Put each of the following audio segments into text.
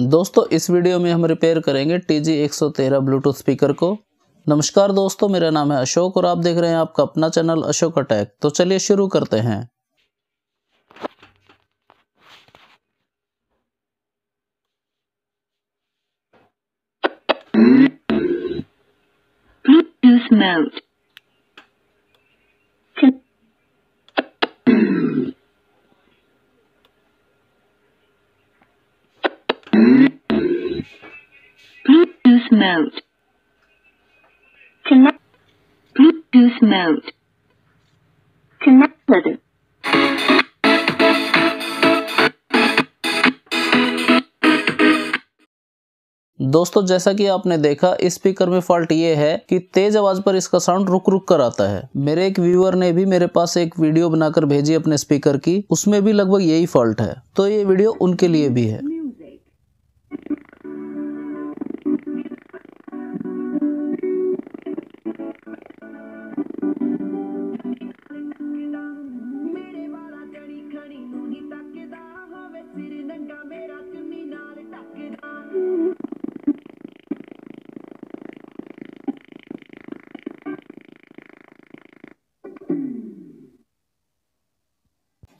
दोस्तों, इस वीडियो में हम रिपेयर करेंगे टी जी एक सौ तेरह ब्लूटूथ स्पीकर को। नमस्कार दोस्तों, मेरा नाम है अशोक और आप देख रहे हैं आपका अपना चैनल अशोक अटैक। तो चलिए शुरू करते हैं। Bluetooth mode. Bluetooth mode. Connect. Bluetooth mode. Connected. दोस्तों, जैसा कि आपने देखा स्पीकर में फॉल्ट ये है कि तेज आवाज़ पर इसका साउंड रुक रुक कर आता है मेरे एक व्यूअर ने भी मेरे पास एक वीडियो बनाकर भेजी अपने स्पीकर की उसमें भी लगभग यही फॉल्ट है तो ये वीडियो उनके लिए भी है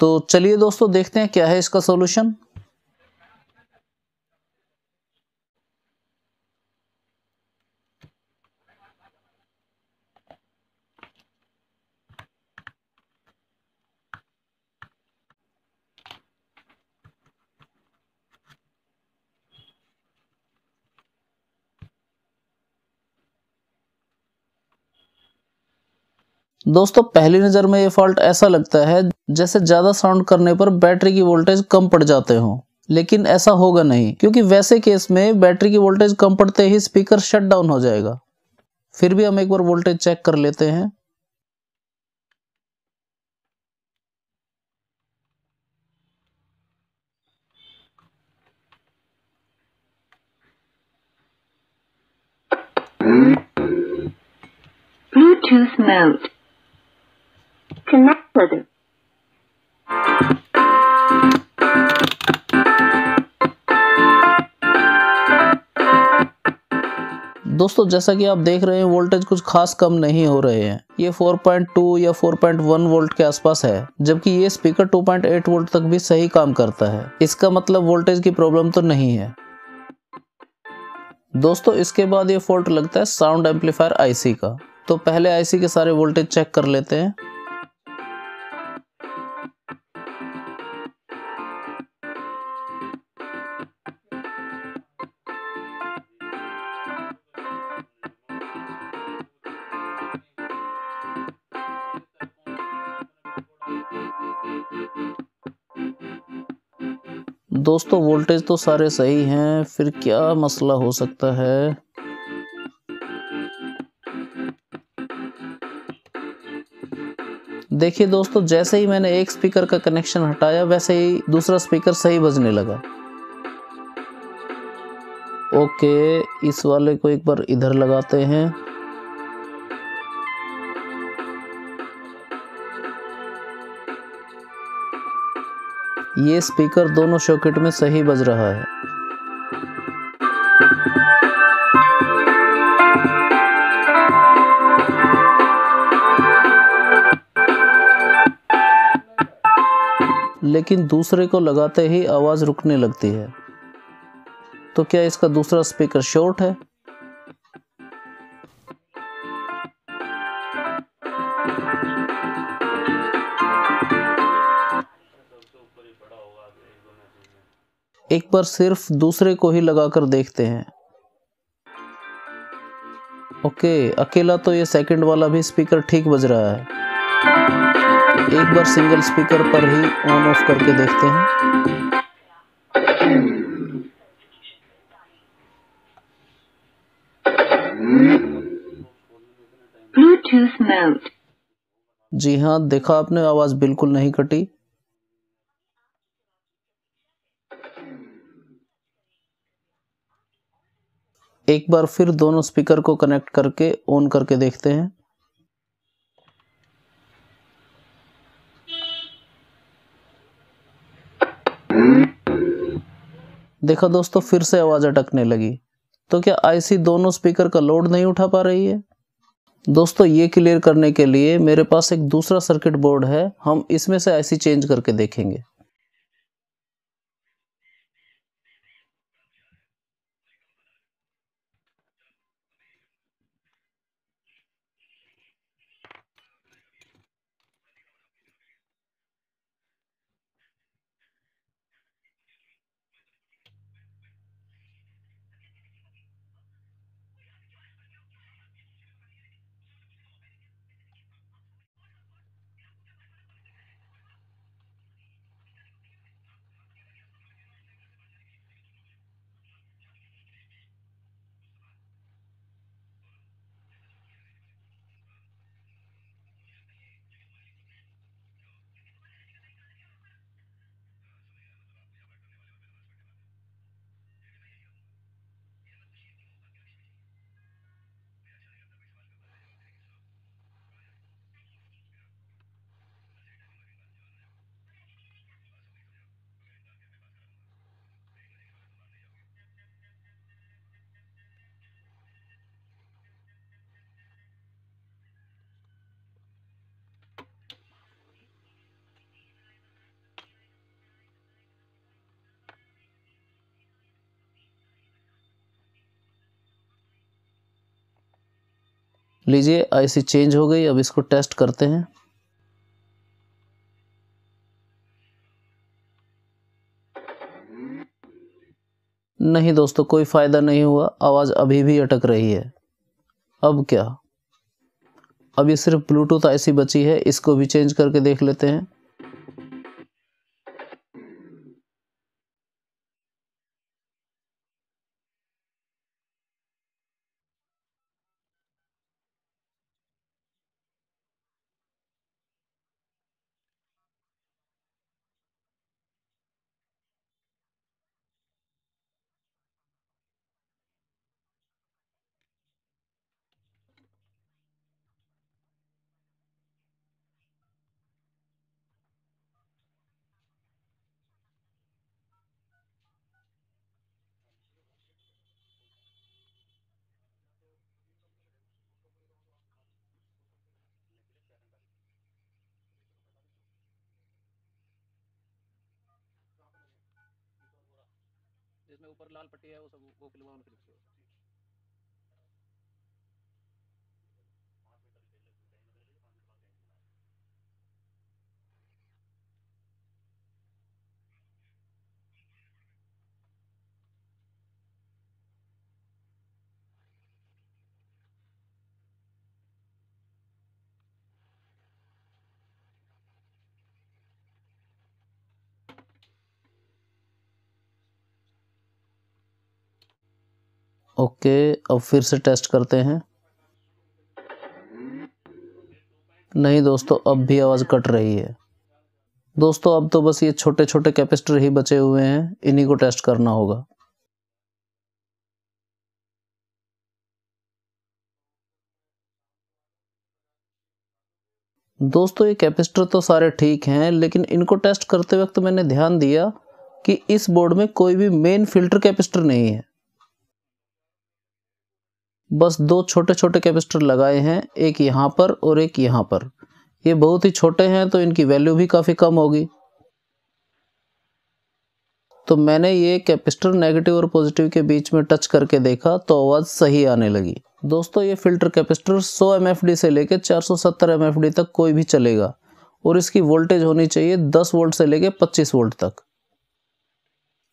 तो चलिए दोस्तों, देखते हैं क्या है इसका सॉल्यूशन दोस्तों, पहली नज़र में ये फॉल्ट ऐसा लगता है जैसे ज़्यादा साउंड करने पर बैटरी की वोल्टेज कम पड़ जाते हो लेकिन ऐसा होगा नहीं, क्योंकि वैसे केस में बैटरी की वोल्टेज कम पड़ते ही स्पीकर शट डाउन हो जाएगा फिर भी हम एक बार वोल्टेज चेक कर लेते हैं Bluetooth mode. Connected. दोस्तों, जैसा कि आप देख रहे हैं वोल्टेज कुछ खास कम नहीं हो रहे हैं। ये 4.2 या 4.1 वोल्ट के आसपास है, जबकि ये स्पीकर 2.8 वोल्ट तक भी सही काम करता है। इसका मतलब वोल्टेज की प्रॉब्लम तो नहीं है। दोस्तों, इसके बाद ये फॉल्ट लगता है साउंड एम्पलीफायर आईसी का। तो पहले आईसी के सारे वोल्टेज चेक कर लेते हैं। दोस्तों वोल्टेज तो सारे सही हैं, फिर क्या मसला हो सकता है? देखिए दोस्तों, जैसे ही मैंने एक स्पीकर का कनेक्शन हटाया, वैसे ही दूसरा स्पीकर सही बजने लगा। ओके इस वाले को एक बार इधर लगाते हैं। ये स्पीकर दोनों सॉकेट में सही बज रहा है। लेकिन दूसरे को लगाते ही आवाज़ रुकने लगती है। तो क्या इसका दूसरा स्पीकर शॉर्ट है? एक बार सिर्फ़ दूसरे को ही लगाकर देखते हैं। ओके अकेला तो ये सेकंड वाला भी स्पीकर ठीक बज रहा है। एक बार सिंगल स्पीकर पर ही ऑन ऑफ़ करके देखते हैं. जी हाँ देखा आपने आवाज़ बिल्कुल नहीं कटी। एक बार फिर दोनों स्पीकर को कनेक्ट करके ऑन करके देखते हैं। देखा दोस्तों, फिर से आवाज़ अटकने लगी। तो क्या आईसी दोनों स्पीकर का लोड नहीं उठा पा रही है? दोस्तों, ये क्लियर करने के लिए मेरे पास एक दूसरा सर्किट बोर्ड है। हम इसमें से आईसी चेंज करके देखेंगे। लीजिए आईसी चेंज हो गई, अब इसको टेस्ट करते हैं। नहीं दोस्तों, कोई फ़ायदा नहीं हुआ, आवाज़ अभी भी अटक रही है। अब क्या? अब ये सिर्फ़ ब्लूटूथ आईसी बची है, इसको भी चेंज करके देख लेते हैं। जिसमें ऊपर लाल पट्टी है वो सब वो फ़िल्म ऑन फिलिप्स की ओके, अब फिर से टेस्ट करते हैं। नहीं दोस्तों, अब भी आवाज़ कट रही है। दोस्तों, अब तो बस ये छोटे छोटे कैपेसिटर ही बचे हुए हैं, इन्हीं को टेस्ट करना होगा। दोस्तों, ये कैपेसिटर तो सारे ठीक हैं, लेकिन इनको टेस्ट करते वक्त मैंने ध्यान दिया कि इस बोर्ड में कोई भी मेन फ़िल्टर कैपेसिटर नहीं है। बस दो छोटे छोटे कैपेसिटर लगाए हैं, एक यहाँ पर और एक यहाँ पर। ये बहुत ही छोटे हैं तो इनकी वैल्यू भी काफ़ी कम होगी। तो मैंने ये कैपेसिटर नेगेटिव और पॉजिटिव के बीच में टच करके देखा तो आवाज़ सही आने लगी। दोस्तों, ये फ़िल्टर कैपेसिटर 100 एम से लेकर 470 एम तक कोई भी चलेगा, और इसकी वोल्टेज होनी चाहिए 10 वोल्ट से लेकर 25 वोल्ट तक।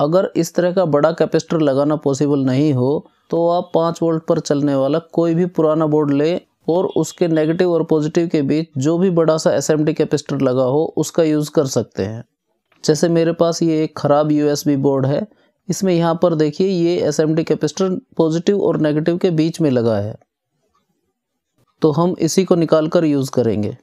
अगर इस तरह का बड़ा कैपेसिटर लगाना पॉसिबल नहीं हो तो आप पाँच वोल्ट पर चलने वाला कोई भी पुराना बोर्ड लें और उसके नेगेटिव और पॉजिटिव के बीच जो भी बड़ा सा एसएमडी कैपेसिटर लगा हो, उसका यूज़ कर सकते हैं। जैसे मेरे पास ये एक ख़राब यूएसबी बोर्ड है, इसमें यहाँ पर देखिए ये एस कैपेसिटर पॉजिटिव और नेगेटिव के बीच में लगा है। तो हम इसी को निकाल कर यूज़ करेंगे।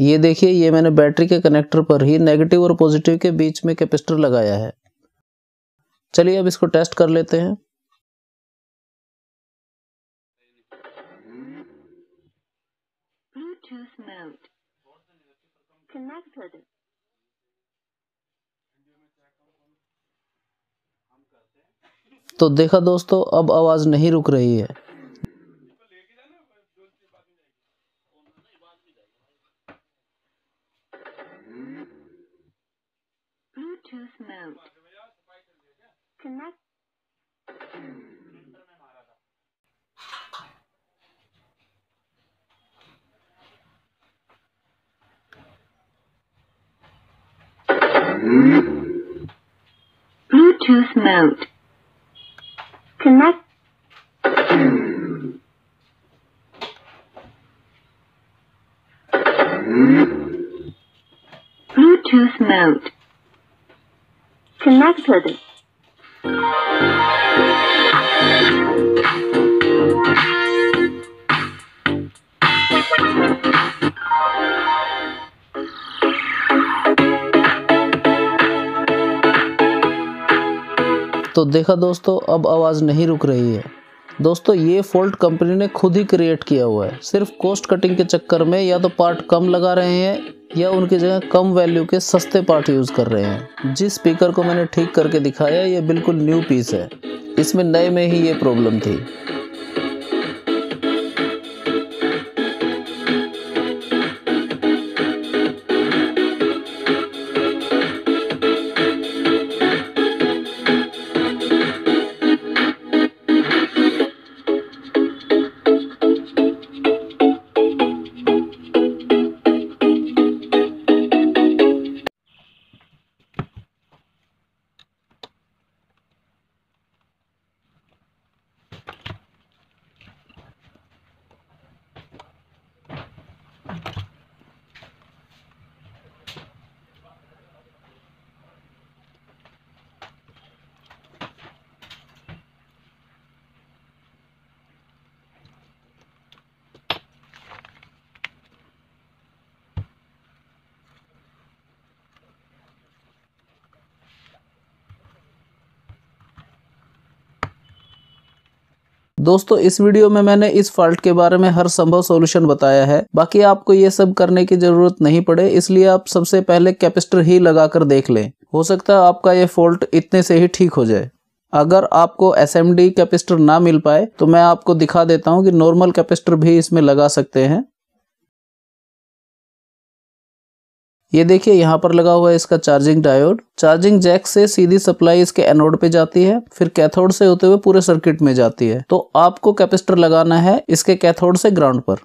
ये देखिए ये मैंने बैटरी के कनेक्टर पर ही नेगेटिव और पॉजिटिव के बीच में कैपेसिटर लगाया है। चलिए अब इसको टेस्ट कर लेते हैं। Connected. तो देखा दोस्तों अब आवाज़ नहीं रुक रही है। Bluetooth mode. Connect. Bluetooth mode. Connect. Bluetooth mode. Connected. तो देखा दोस्तों, अब आवाज़ नहीं रुक रही है दोस्तों, ये फॉल्ट कंपनी ने खुद ही क्रिएट किया हुआ है सिर्फ़ कॉस्ट कटिंग के चक्कर में या तो पार्ट कम लगा रहे हैं या उनकी जगह कम वैल्यू के सस्ते पार्ट यूज़ कर रहे हैं। जिस स्पीकर को मैंने ठीक करके दिखाया, ये बिल्कुल न्यू पीस है। इसमें नए में ही ये प्रॉब्लम थी। दोस्तों, इस वीडियो में मैंने इस फॉल्ट के बारे में हर संभव सॉल्यूशन बताया है। बाकी आपको ये सब करने की ज़रूरत नहीं पड़े, इसलिए आप सबसे पहले कैपेसिटर ही लगाकर देख लें। हो सकता है आपका ये फॉल्ट इतने से ही ठीक हो जाए। अगर आपको एस एम कैपेसिटर ना मिल पाए तो मैं आपको दिखा देता हूँ कि नॉर्मल कैपेसिटर भी इसमें लगा सकते हैं। ये देखिए, यहाँ पर लगा हुआ है इसका चार्जिंग डायोड चार्जिंग जैक से सीधी सप्लाई इसके एनोड पे जाती है, फिर कैथोड से होते हुए पूरे सर्किट में जाती है। तो आपको कैपेसिटर लगाना है इसके कैथोड से ग्राउंड पर।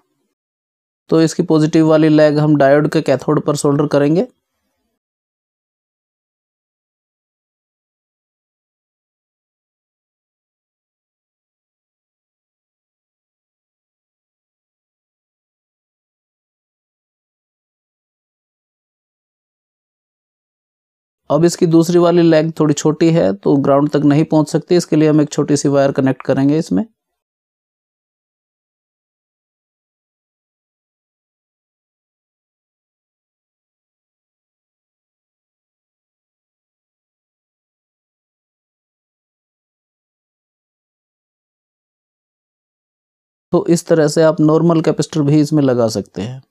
तो इसकी पॉजिटिव वाली लेग हम डायोड के कैथोड पर सोल्डर करेंगे। अब इसकी दूसरी वाली लेग थोड़ी छोटी है तो ग्राउंड तक नहीं पहुँच सकती, इसके लिए हम एक छोटी सी वायर कनेक्ट करेंगे इसमें। तो इस तरह से आप नॉर्मल कैपेसिटर भी इसमें लगा सकते हैं।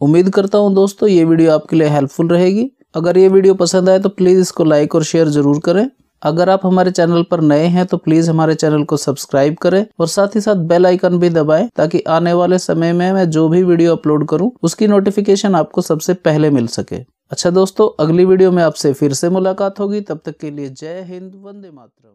उम्मीद करता हूँ दोस्तों, ये वीडियो आपके लिए हेल्पफुल रहेगी। अगर ये वीडियो पसंद आए तो प्लीज़ इसको लाइक और शेयर ज़रूर करें। अगर आप हमारे चैनल पर नए हैं तो प्लीज़ हमारे चैनल को सब्सक्राइब करें और साथ ही साथ बेल आइकन भी दबाएँ ताकि आने वाले समय में मैं जो भी वीडियो अपलोड करूँ, उसकी नोटिफिकेशन आपको सबसे पहले मिल सके। अच्छा दोस्तों, अगली वीडियो में आपसे फिर से मुलाकात होगी। तब तक के लिए जय हिंद, वंदे मातरम।